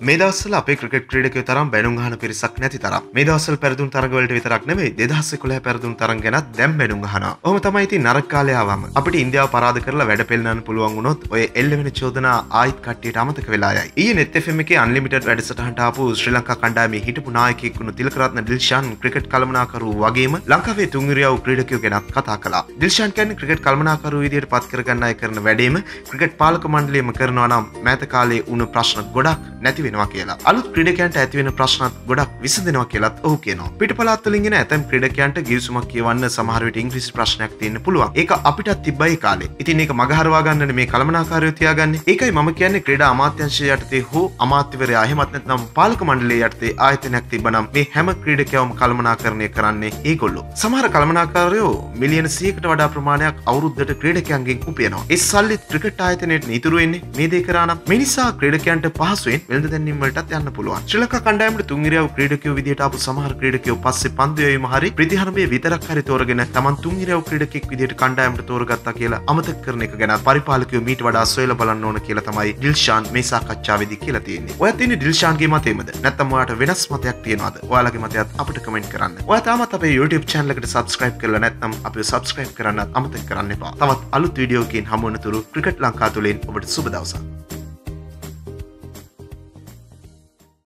මේ දවස්වල අපේ ක්‍රිකට් ක්‍රීඩකයෝ තරම් බැනුම් අහන පිරිසක් නැති තරම්. මේ දවස්වල පෙරදුන් තරගවලට විතරක් නෙවෙයි 2011 පෙරදුන් තරග ගැනත් දැන් බැනුම් අහනවා. ඔහොම තමයි ඉතින් නරක කාලේ ආවම අපිට ඉන්දියාව පරාද කරලා වැඩ පෙන්නන්න පුළුවන් වුණොත් ඔය එල්ල වෙන චෝදනා ආයිත් කට්ටියට අමතක වෙලා යයි. ඊයේ net fm එකේ unlimited වැඩසටහනට ආපු ශ්‍රී ලංකා කණ්ඩායමේ හිටපු නායකයෙක් වුණු තිලකරත්න ඩිල්ෂාන් ක්‍රිකට් කළමනාකරුවෝ වගේම ලංකාවේ තුන් ඉරියව් ක්‍රීඩකයෝ ගැනත් කතා කළා. ඩිල්ෂාන් කියන්නේ ක්‍රිකට් කළමනාකරුවෝ විදියට පත් කරගන්න අය කරන වැඩේම ක්‍රිකට් පාලක මණ්ඩලයම කරනවා නම් මෑත කාලේ වුණු ප්‍රශ්න ගොඩක් නැති වෙනවා කියලා. අලුත් ක්‍රීඩකයන්ට ඇතිවෙන ප්‍රශ්නත් ගොඩක් විසඳෙනවා කියලත් ඔහු කියනවා. පිටපළාත් වලින් එන ඇතැම් ක්‍රීඩකයන්ට ගිවිසුමක් කියවන්න සමහර විට ඉංග්‍රීසි ප්‍රශ්නයක් තියෙන්න පුළුවන්. ඒක අපිටත් තිබ්බයි කාලේ. ඉතින් ඒක මගහරවා ගන්නනේ මේ කළමනාකාරයෝ තියාගන්නේ. ඒකයි මම කියන්නේ ක්‍රීඩා අමාත්‍යාංශය යටතේ හෝ අමාත්‍යවරයා එහෙමත් නැත්නම් පාලක මණ්ඩලය යටතේ ආයතනයක් තිබ්බනම් මේ හැම ක්‍රීඩකයවම කළමනාකරණය කරන්නේ ඒගොල්ලෝ. සමහර කළමනාකාරයෝ මිලියන 100කට වඩා ප්‍රමාණයක් අවුරුද්දට ක්‍රීඩකයන්ගෙන් උපයනවා. ඒ සල්ලි ක්‍රිකට් ආයතනයට ඉතුරු වෙන්නේ මේ දේ කරා නම් මේ නිසා ක්‍රීඩකයන්ට පහසුවෙන් වෙළඳ දැන්වීම් වලටත් යන්න පුළුවන්. ශ්‍රී ලංකා කණ්ඩායමට තුන් ඉරියව් ක්‍රීඩකයෝ විදිහට ආපු සමහර ක්‍රීඩකයෝ පස්සේ පන්දු යැවීම හරි ප්‍රතිහරණයේ විතරක් හරි තෝරගෙන තමන් තුන් ඉරියව් ක්‍රීඩකෙක් විදිහට කණ්ඩායමට තෝරගත්තා කියලා අමතක කරන එක ගැන පරිපාලකයෝ මීට වඩා සොයලා බලන්න ඕන කියලා තමයි ඩිල්ෂාන් මේ සාකච්ඡාවේදී කියලා තියෙන්නේ. ඔයත් ඉන්නේ ඩිල්ෂාන්ගේ මතයමද? නැත්නම් ඔයාට වෙනස් මතයක් තියෙනවද? ඔයාලගේ මතයත් අපිට කමෙන්ට් කරන්න. ඔයා තාමත් අපේ YouTube channel එකට subscribe කරලා නැත්නම් අපිව subscribe කරන්නත් අමතක කරන්න එපා. තවත් අලුත් වීඩියෝකින් හමු වෙනතුරු ක්‍රිකට් ලංකා තුලින් ඔබට සුබ දවසක්.